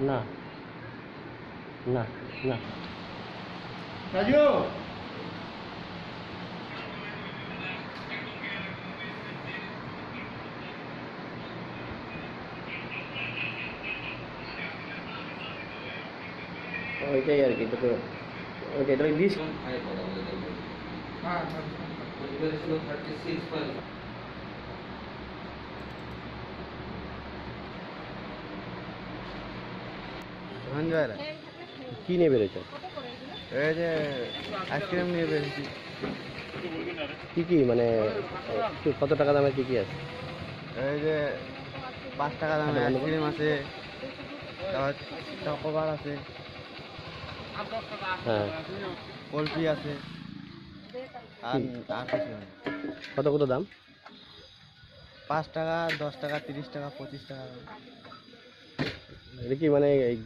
না না না রাজু ওইটাই আর কি তোকে ওইটা এটা লিস্ট হ্যাঁ সঞ্জয় কী নিয়ে বেরোছো এই যে আইসক্রিম নিয়ে বেরিয়েছি কী কী মানে কত টাকা দামের কী কী আছে? এই যে পাঁচ টাকা দামের আইসক্রিম আছে চকোবার আছে হ্যাঁ। কলফি আছে আর আর কিছু কত কত দাম? পাঁচ টাকা দশ টাকা তিরিশ টাকা পঁচিশ টাকা। এটা কি মানে এই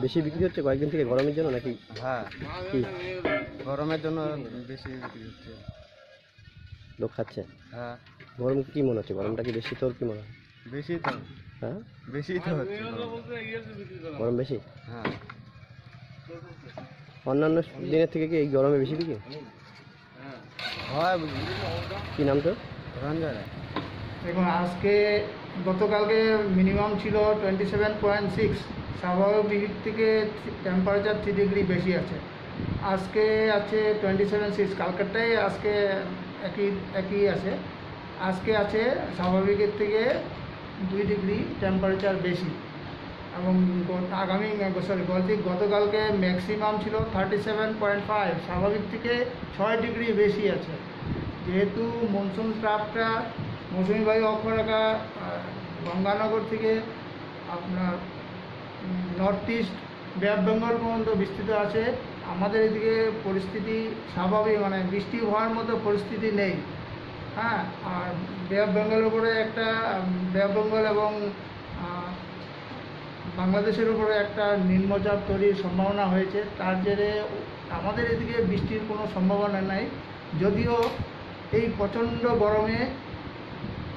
বেশি বিক্রি হচ্ছে কয়েকদিন থেকে গরমের জন্য নাকি? হ্যাঁ। কি? গরমের জন্য বেশি বিক্রি হচ্ছে। লোক খাচ্ছে? হ্যাঁ। গরম কি মনে হচ্ছে? গরমটা কি বেশি তোর কি মনে হয়? বেশি তো। হ্যাঁ? বেশি তো হচ্ছে গরম। বেশি? হ্যাঁ। অন্যান্য দিনের থেকে কি এই গরমে বেশি বিক্রি? হয় বুঝলি। কি নাম তো রঞ্জয় রায় দেখুন আজকে গতকালকে মিনিমাম ছিল টোয়েন্টি সেভেন পয়েন্ট সিক্স স্বাভাবিক থেকে টেম্পারেচার থ্রি ডিগ্রি বেশি আছে। আজকে আছে টোয়েন্টি সেভেন সিক্স কালকাটাই আজকে একই একই আছে। আজকে আছে স্বাভাবিকের থেকে দুই ডিগ্রি টেম্পারেচার বেশি। এবং আগামী সরি বলছি গতকালকে ম্যাক্সিমাম ছিল থার্টি সেভেন পয়েন্ট ফাইভ স্বাভাবিক থেকে ছয় ডিগ্রি বেশি আছে। যেহেতু মনসুন ট্রাপটা মৌসুমি বায়ু অক্ষরেখা গঙ্গানগর থেকে আপনার north east bay of Bengal পর্যন্ত বিস্তৃত আছে। আমাদের এদিকে পরিস্থিতি স্বাভাবিক মানে বৃষ্টি হওয়ার মতো পরিস্থিতি নেই। হ্যাঁ আর বে অফ বেঙ্গলের উপরে একটা বে অফ বেঙ্গল এবং বাংলাদেশের উপরে একটা নিম্নচাপ তৈরির সম্ভাবনা হয়েছে। তার জেরে আমাদের এদিকে বৃষ্টির কোনো সম্ভাবনা নাই। যদিও এই প্রচণ্ড গরমে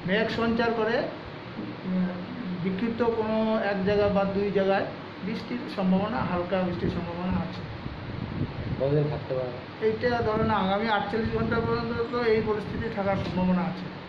মেঘ সঞ্চার করে বিক্ষিপ্ত কোনো এক জায়গা বা দুই জায়গায় বৃষ্টির সম্ভাবনা হালকা বৃষ্টির সম্ভাবনা আছে। কতদিন থাকতে পারে? এইটা ধরেন আগামী আটচল্লিশ ঘণ্টা পর্যন্ত তো এই পরিস্থিতি থাকার সম্ভাবনা আছে।